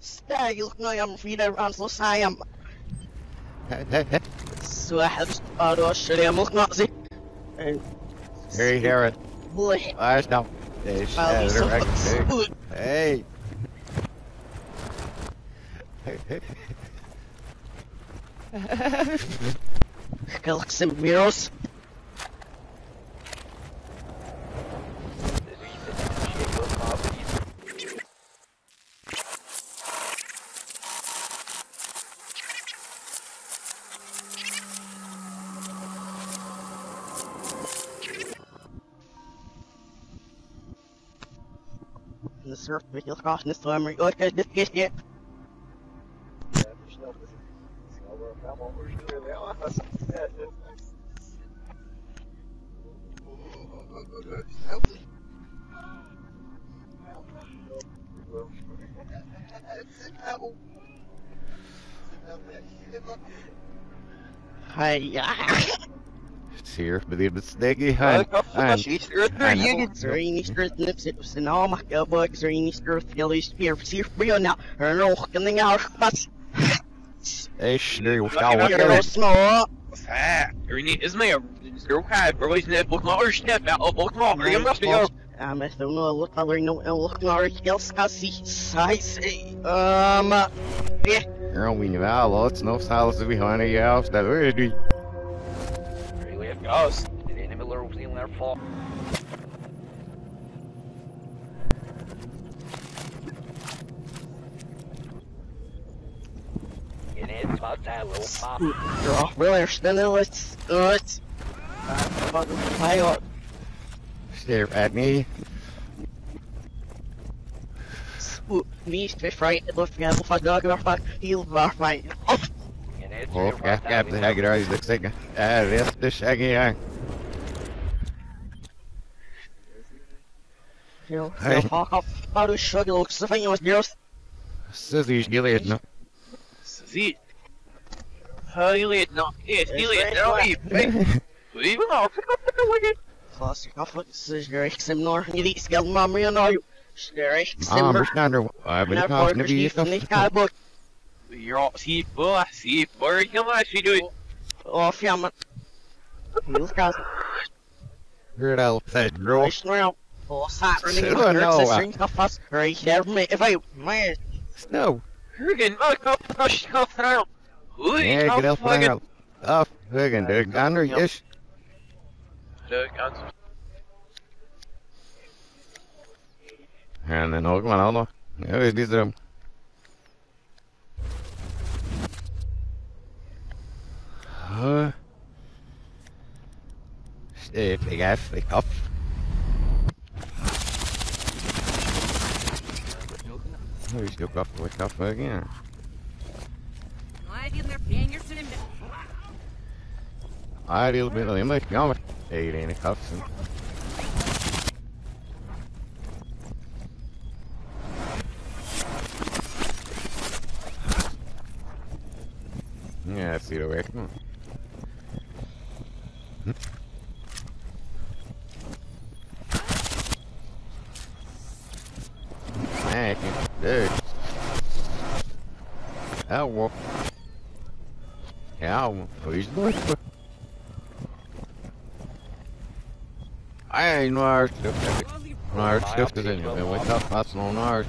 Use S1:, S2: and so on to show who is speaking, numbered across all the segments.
S1: Stijl, nou ja, wieder aan zo saai. Swahed, aros, remok, nazi.
S2: Here you hear it.
S1: Boy,
S2: Eyes down. Hey,
S1: I'll be so
S2: right. Hey.
S1: fucked.
S2: Hey.
S1: Galaxy Mirrors. The surf, we kill across the storm, we go to this get Hi,
S2: It's here, believe it's snaggy hand. And
S1: Zrini Struth nips it was an all my elbow, Zrini Struth, Hilly Spear, Sear Brio now, her no coming out, but
S2: hey, sure,
S1: you're
S2: what
S1: no small.
S3: Rini is my zero five for always net book more step out of book more. You must be out.
S1: I'm a thing no look color no look no skills kasi size um yeah
S2: Girl, we knew all lots no styles behind your house that where do
S3: Really have ghost. The enemy lure was in there fall. It is about that little pop.
S1: you're off really spinning let's let's I got
S2: stare at me?
S1: me to fright look at the fuck dog or fuck heal bar fight
S3: And it's
S2: gap, gap, the haggy eyes looks like this, the shaggy eye.
S1: you know
S2: Hey.
S1: fuck up how to Korkakepnek rajzökszik, elvészti segélyen. Jó, jó,
S2: ha harus vagyok, szanyos,
S3: nyolc. Szözíts, Gilétna. Szözíts. Ha Gilétna, és Gilétna, éppen. Lévő, ha fekadtak
S1: a vagyok. Fasz, kafak, szözsgerekszem, nor, ze mamri, a nagyú. Sgerekszem, nor. Már most
S2: nem,
S1: de
S2: vagy, vagy, vagy, vagy, vagy,
S1: vagy,
S2: vagy, vagy,
S1: ordered
S2: you.
S1: you from the car book.
S3: You're all see, boy, see, where you much you do it.
S1: Off ya, man. Heels gas.
S2: Heard I'll girl.
S1: Nice. Oh, sat running
S2: Sit
S1: in my
S2: on now,
S1: hurts.
S2: uh.
S1: This ring cuff us. Right here, mate. If I, man.
S2: No.
S3: Hurricane, look up, push, go down. Who's
S2: Yeah, get up there. Up, friggin' dude. Under, yes. And then, oh, come on, hold on. Yeah, these are them. Uh, stay, big ass, big up. Oh, he's still got wake up again. I deal with him like yum. Eight ain't a cuffs. Yeah, I see the way. Hmm. Thank you, dude. That wolf. Yeah, please do I ain't no ours stuff. No ours stuff is in here. Talk about some on ours.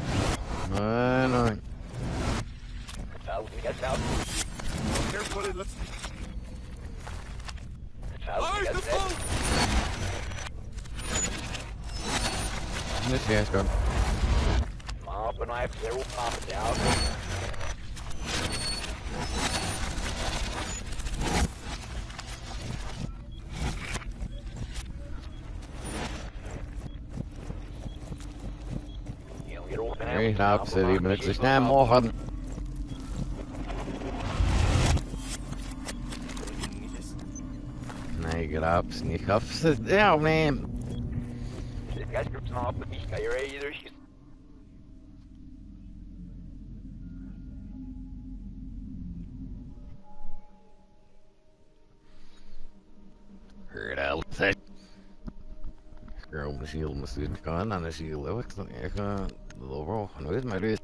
S2: I know. This guy's gone.
S3: Mop and I there will pop it down. You know, get open
S2: Hey, stop city, but it's just not more fun. Now you get up, sneak up,
S3: guy's with guys right either. She's
S2: Heard out. Girl, the shield must be gone, and the shield looks like a roll. I know it's my dude.